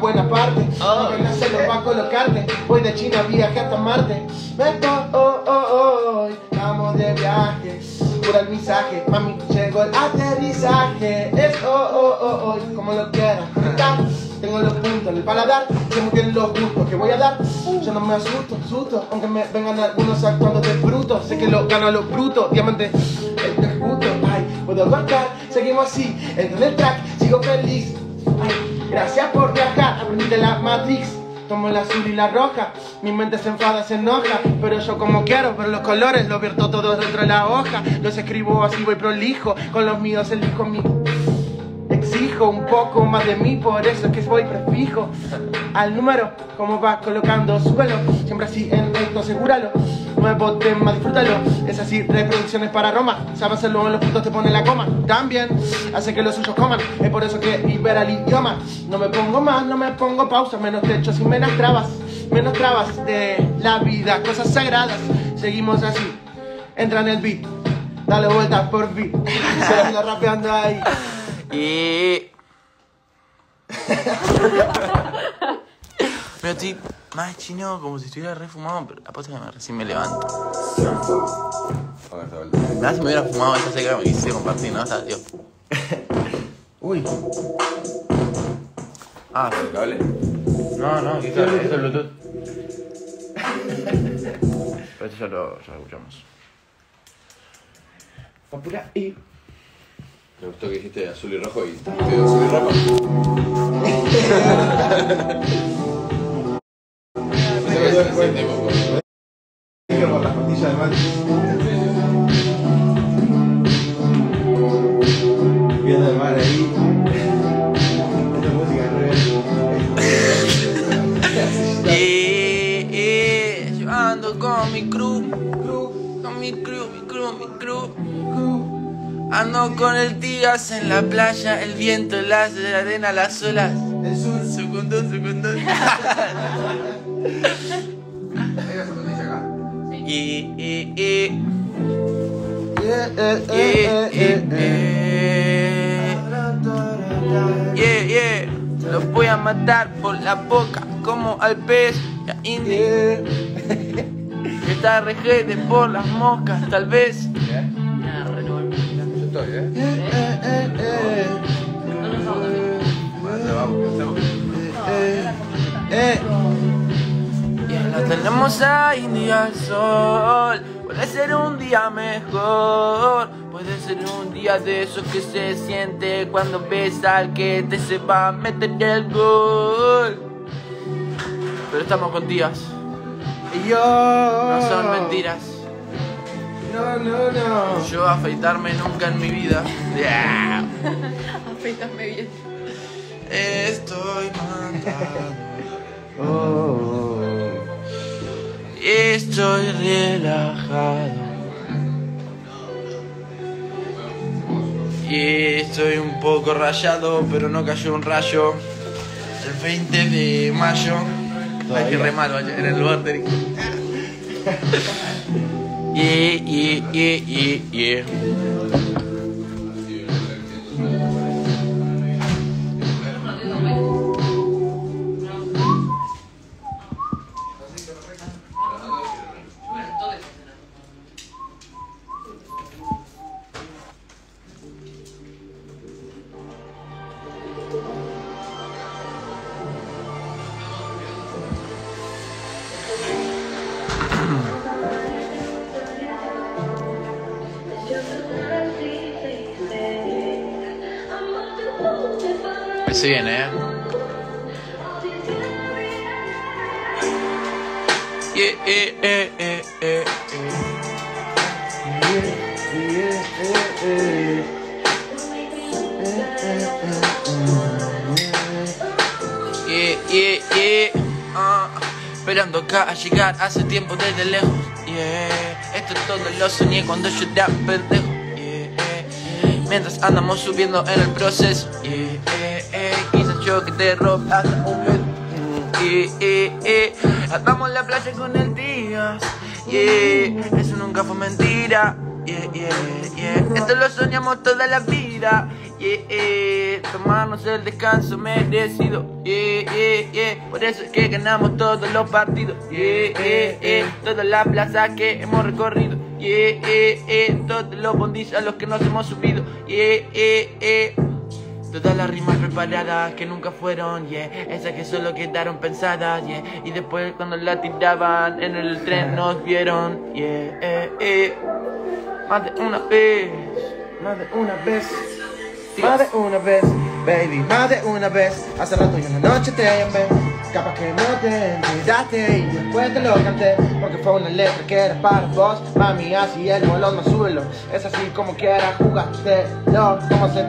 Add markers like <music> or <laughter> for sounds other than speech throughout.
buena parte. Oh. No se lo va a colocarte. Voy de China, viaje hasta Marte. Vengo, oh, oh, oh, vamos de viaje. Pura el mensaje, mami, llegó el aterrizaje. Es oh, oh, oh, oh, como lo quieras. Tengo los puntos en el paladar, muy bien los gustos que voy a dar. Yo no me asusto, susto, aunque me vengan algunos actuando de bruto. Sé que lo gano los brutos, diamante, el justo. Ay, puedo aguantar, seguimos así, entro en el track, sigo feliz. De la Matrix. Tomo el azul y la roja, mi mente se enfada, se enoja, pero yo como quiero, pero los colores los vierto todos dentro de la hoja, los escribo así voy prolijo, con los míos elijo mi exijo un poco más de mí, por eso es que voy prefijo al número, como va colocando suelo, siempre así en esto, asegúralo. Nuevo tema, disfrútalo. Es así, reproducciones para Roma. Sabe hacerlo en los puntos, te pone la coma. También hace que los suyos coman. Es por eso que libera el idioma. No me pongo más, no me pongo pausa. Menos techos y menos trabas. Menos trabas de la vida, cosas sagradas. Seguimos así. Entra en el beat. Dale vueltas por beat. Se lo rapeando ahí. Y. <laughs> Estoy más chino como si estuviera refumado, pero apuesto que me- recién me levanto. A ver, está bien. Mirá si me hubiera fumado esa seca me quise compartir, ¿no? O sea, tío. <laughs> Uy. Ah, ¿El cable? no, no, esto, es Bluetooth. <laughs> Pero esto ya lo, ya lo escuchamos. Papura y. Me gustó que dijiste azul y rojo y de azul y rojo. <laughs> ando con mi crew, con mi crew, mi crew, mi crew. Ando con el Tías en la playa, el viento, las la arena, las olas. Segundo, segundo. Y, Yeah, eh, eh, eh, eh. Los voy a matar por la boca, como al pez. Yeah. Que está rejete por las moscas, tal vez. Yo estoy, ¿eh? Eh, eh, la tenemos a India al sol. Puede ser un día mejor. Puede ser un día de esos que se siente cuando ves al que te se va a meter el gol. Pero estamos con tías, Y yo. no son mentiras. No, no, no. Yo afeitarme nunca en mi vida. Yeah. Afeítame bien. Estoy matando. Oh. Estoy relajado. Y estoy un poco rayado, pero no cayó un rayo. El 20 de mayo. Hay que remar, vaya, en el water. Yeah, <laughs> yeah, yeah, yeah, yeah. Se viene, eh. Yeah, eh, eh, eh, eh. Yeah, yeah, yeah. Ah, esperando acá a llegar hace tiempo desde lejos. Yeah, esto todo lo soñé cuando yo era pendejo. Yeah, mientras andamos subiendo en el proceso. Yeah, yeah, yeah. quizás yo que te robe hasta un. Yeah, yeah, yeah. En la playa con el Díaz. Yeah, eso nunca fue mentira. Yeah, yeah, yeah. Esto lo soñamos toda la vida. yeah, yeah. Tomarnos el descanso merecido, yeah, yeah, yeah. Por eso es que ganamos todos los partidos, yeah, yeah, yeah. Todas las plazas que hemos recorrido, yeah, yeah, yeah. Todos los bondis a los que nos hemos subido, yeah, yeah, yeah. Todas las rimas preparadas que nunca fueron, yeah Esas que solo quedaron pensadas, yeah Y después cuando la tiraban en el tren nos vieron, yeah eh, eh. Más de una vez, Más de una vez, más de una vez, baby, más de una vez. Hace rato y una noche te llamé, capaz que no te enteraste y después te lo canté, porque fue una letra que era para vos, mami, así el bolón no súbelo, es así como quieras jugártelo, como se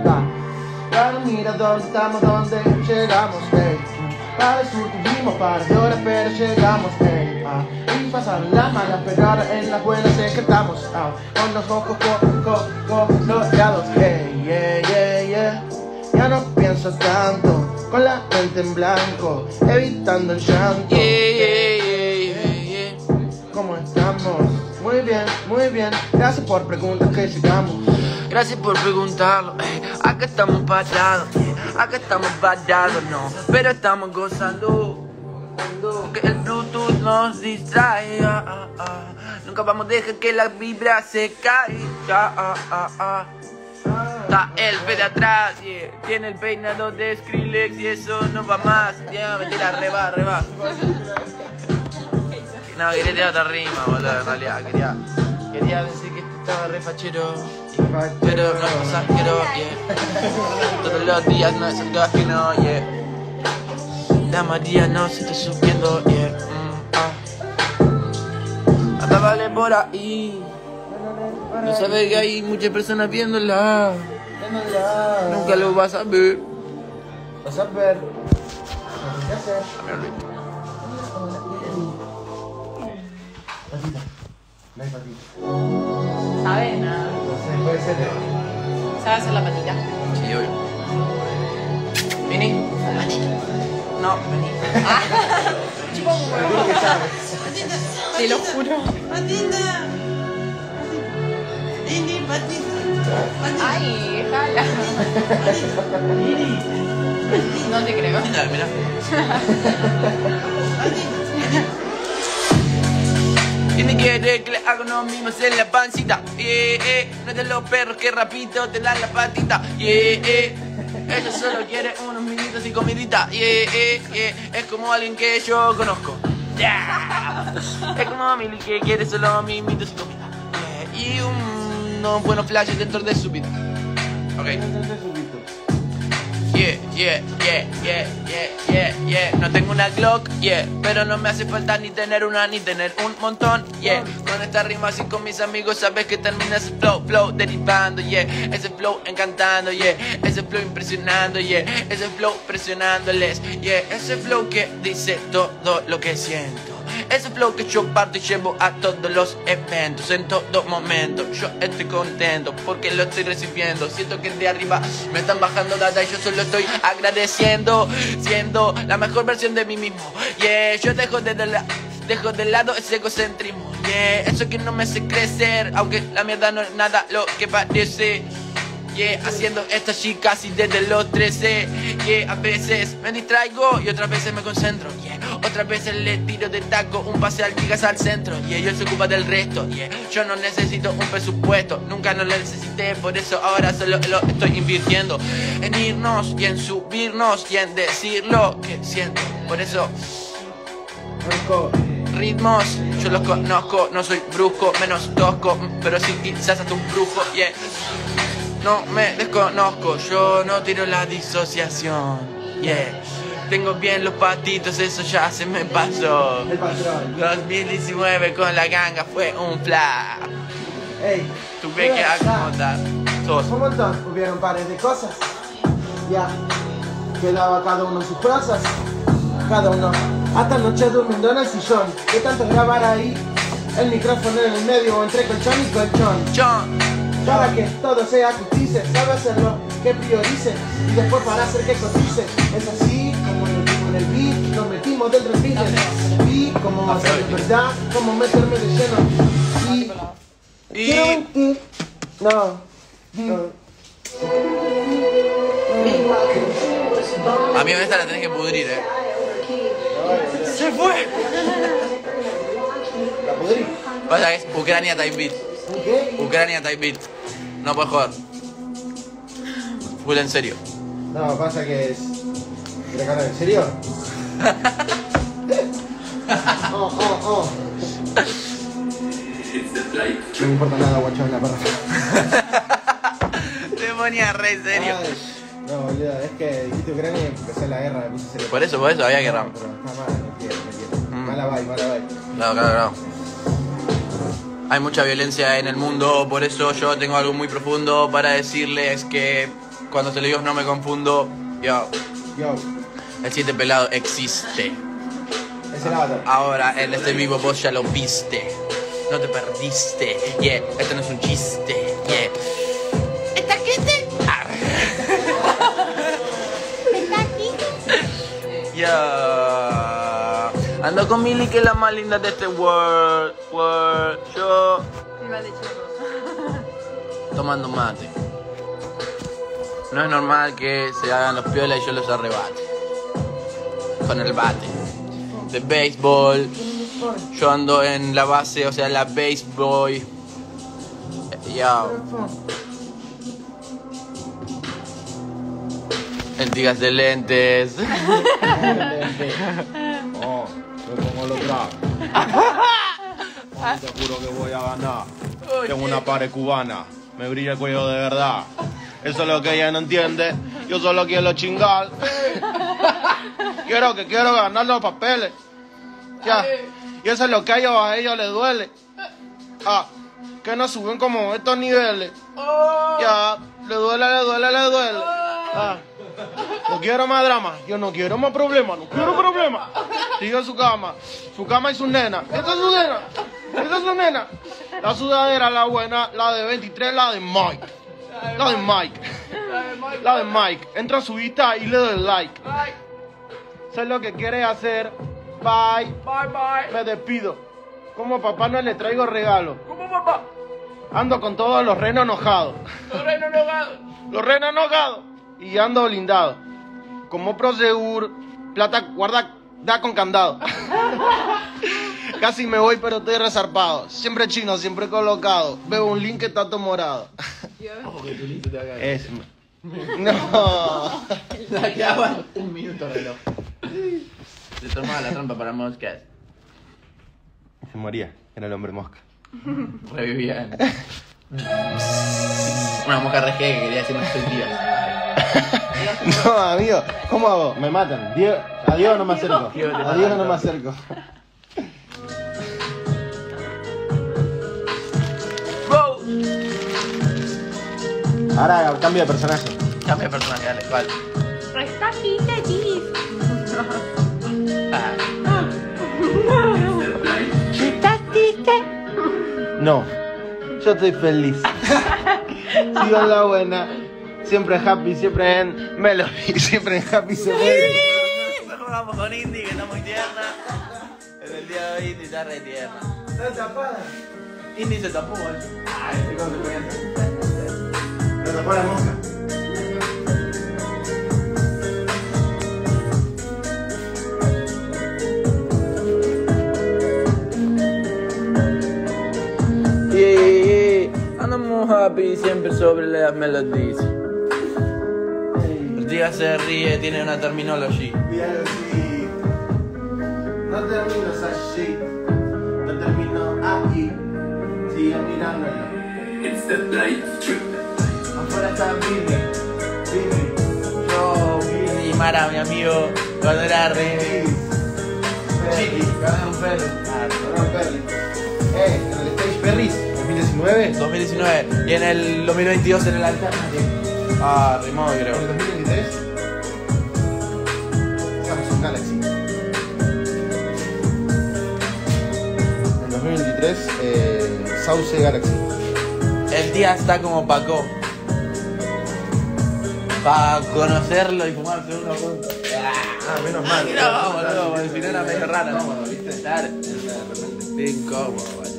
Ahora mira dónde estamos, dónde llegamos, ey. Para el sur tuvimos par de horas, pero llegamos, ey. Ah, y pasaron las malas, pero ahora en las buenas sé que estamos, ah, con los ojos co, co, colorados, ey, yeah, yeah, yeah. Ya no pienso tanto, con la mente en blanco, evitando el llanto. yeah, yeah, yeah, yeah, yeah. ¿Cómo estamos? Muy bien, muy bien. Gracias por preguntas que llegamos. Gracias por preguntarlo. eh, acá estamos parados, eh, acá estamos parados, no. Pero estamos gozando. Que el Bluetooth nos distrae. ah, ah, ah. Nunca vamos a dejar que la vibra se caiga. Está el de atrás, tiene el peinado de Skrillex y eso no va más. Ya, mentira, reba, reba. No, quería tirar otra rima, boludo, en realidad. Quería, quería decir que este estaba re fachero. Pero no pasa que no, yeah. Todos los días no es el gas que no, yeah. La María no se está subiendo, yeah. Mm, ah. Anda, vale por ahí. No sabes que hay muchas personas viéndola. Nunca lo vas a ver. Vas a ver. ¿Qué hacer? Patita. No hay patita. ¿Sabe? Nada. No sé, puede ser. ¿eh? ¿Sabe hacer la patita? Sí, obvio. ¿Vini? No, vení. Chupa un huevo. Sabes. Te lo juro. Ay, jala. No te creo. Mira, mira. Tiene quiere que le haga unos mimos en la pancita. Yeah, eh. No es de los perros que rapito te dan la patita. Yeah, eh. Ella solo quiere unos minitos y comidita. Yeah, eh, yeah. Es como alguien que yo conozco. Es como Milly que quiere solo mimitos y comida. Yeah. Y unos buenos flashes dentro de su vida. Ok. Yeah, yeah, yeah, yeah, yeah, yeah, yeah. No tengo una Glock, yeah, pero no me hace falta ni tener una ni tener un montón, yeah. Con esta rima así con mis amigos sabes que termina ese flow, flow derivando, yeah. Ese flow encantando, yeah. Ese flow impresionando, yeah. Ese flow presionándoles, yeah. Ese flow que dice todo lo que siento. Ese flow que yo parto y llevo a todos los eventos En todo momento. Yo estoy contento Porque lo estoy recibiendo. Siento que de arriba me están bajando data Y yo solo estoy agradeciendo Siendo la mejor versión de mí mismo. Yeah, yo dejo de, lado ese egocentrismo. Yeah, eso que no me hace crecer Aunque la mierda no es nada lo que parece. Yeah, haciendo esto así casi desde los 13 Yeah, a veces me distraigo y otras veces me concentro. Yeah, otras veces le tiro de taco un pase al gigas al centro. Yeah, yo se ocupa del resto. Yeah, yo no necesito un presupuesto. Nunca no lo necesité, por eso ahora solo lo estoy invirtiendo. En irnos y en subirnos y en decir lo que siento. Por eso Marco, ritmos Yo los conozco, no soy brusco, menos tosco Pero sí quizás hasta un brujo, yeah No me desconozco, yo no tiro la disociación, yeah Tengo bien los patitos, eso ya se me pasó el patrón. 2019 con la ganga fue un flap Ey. Tuve que acomodar Sos. Un montón, hubieron pares de cosas. Ya, quedaba cada uno en sus cosas. Cada uno, hasta noche durmiendo en el sillón. De tanto grabar ahí, el micrófono en el medio, entre colchón y colchón. John, Para que todo sea justicia, sabe hacerlo, que priorice y después para hacer que cotice. Es así dentro del. Vi cómo hacer verdad, cómo meterme de lleno. Y quiero y mentir. No. no. Amigo, esta la tenés que pudrir, eh. Se fue. ¿La podrí? Pasa que es Ucrania Type Beat. ¿Qué? Ucrania Type Beat. No puedes joder. Full en serio. No, pasa que es. ¿Quieres cantar en serio? Oh, oh, oh. No me importa nada, guacho, <laughs> en la perra. Te ponía re serio. Ay, No, boludo, es que dijiste Ucrania y empezó la guerra, me puse serio. Por eso, por eso había guerra. Pero está mal, no quiero, no quiero. Mm. Mala bye, mala bye. Claro, claro, claro. Hay mucha violencia en el mundo, por eso yo tengo algo muy profundo para decirles que cuando se le digo no me confundo, yo, Yo, el siete pelado existe. es el avatar. Ahora en este vivo vos ya lo viste. No te perdiste. Yeah, esto no es un chiste. Yeah. ¿Esta gente? Ah. Yeah. Ando con Milly que es la más linda de este world. World. Yo tomando mate. No es normal que se hagan los piolas y yo los arrebate. Con el bate. De béisbol. Yo ando en la base, o sea, la base boy. Eh, Ya. En tigas de lentes. <laughs> Oh, me pongo los trapos. Te juro que voy a ganar. Tengo una pared cubana. Me brilla el cuello de verdad. Eso es lo que ella no entiende. Yo solo quiero chingar. Quiero que quiero ganar los papeles. Ya. Y eso es lo que a ellos, a ellos les duele. Ah, que no suben como estos niveles. Ya, le duele, le duele, le duele. Ah. No quiero más drama, yo no quiero más problemas, no quiero problemas. Sigue su cama, su cama y su nena. Esta es su nena, esta es su nena. La sudadera, la buena, la de 23, la de Mike. La de Mike. La de Mike. Entra a su vista y le doy like. Sé lo que quiere hacer. Bye. Bye, bye. Me despido. Como papá no le traigo regalo. ¿Cómo papá? Ando con todos los renos enojados. Los renos enojados. Los renos enojados. Y ando blindado. Como Prosegur, plata guarda, da con candado. <laughs> Casi me voy, pero estoy resarpado. Siempre chino, siempre colocado. Veo un link que está todo morado. Es. <laughs> No. <laughs> La quedaban un minuto reloj. Se tomaba la trampa para moscas. Se moría. Era el hombre mosca. Revivían. Una mosca re que quería hacer unas sentidas. No, amigo, ¿cómo hago? Me matan. Diego, a Diego no me acerco. Diego te A Diego no me acerco. Ahora cambio de personaje. Cambia de personaje, dale, vale. Ah, No, yo estoy feliz. <laughs> Sigo en la buena. Siempre happy, siempre en Melody, <laughs> siempre en happy se. Mejor vamos con Indy, que está muy tierna. En el día de hoy Indy está re tierna. ¿Está tapada? Indy se tapó, boludo. Ay, qué consecuencia. Tapó la mosca. Yeah, yeah, yeah. Andamos happy siempre sobre las melodías. El día se ríe, tiene una así. No termino así. No termino ahí. Sigo mirándolo. Afuera está Billy. Billy. Yo, Billy, Mara, mi amigo, cuando era re chiqui, perro. Ah, no Perry. Eh, en el Stage Perris 2019. 2019 y en el 2022 en el Alternative. Ah, rimó creo. En el 2023. Samsung Galaxy. En el 2023, eh, Sauce Galaxy. El día está como Paco para conocerlo y fumarte una punta. Ah, menos ah, mal. No, no, no, si no era medio raro. Incómodo, ¿viste? De repente. Vaya.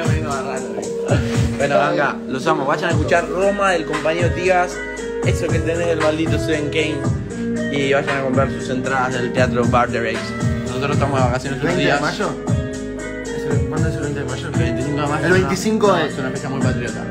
<laughs> Menos raro, Bueno, venga, los amo. Vayan a escuchar Roma del compañero Tías. Eso que tenés del maldito Seven Kane. Y vayan a comprar sus entradas del teatro Bar de Race. Nosotros estamos de vacaciones un día. de mayo? el 20 de mayo? El 25 es una muy patriota.